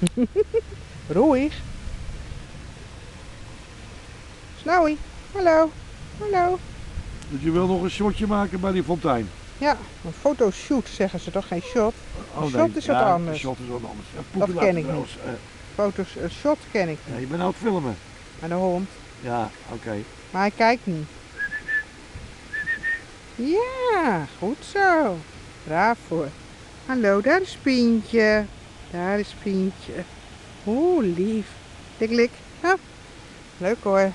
Roeig. Snowy, hallo. Hallo. Dus je wil nog een shotje maken bij die fontein? Ja, een fotoshoot zeggen ze toch, geen shot? Oh, Een shot is wat ja, anders. Een shot is wat anders. Ja, Dat ken ik trouwens, eh, Foto's, een shot ken ik ja, niet. je bent nou het filmen. Aan de hond. Ja, oké. Maar hij kijkt niet. Ja, goed zo. Braaf voor. Hallo, daar is Pientje. Daar is Pientje. Oeh, lief. Lik, lik. Ja. Leuk hoor.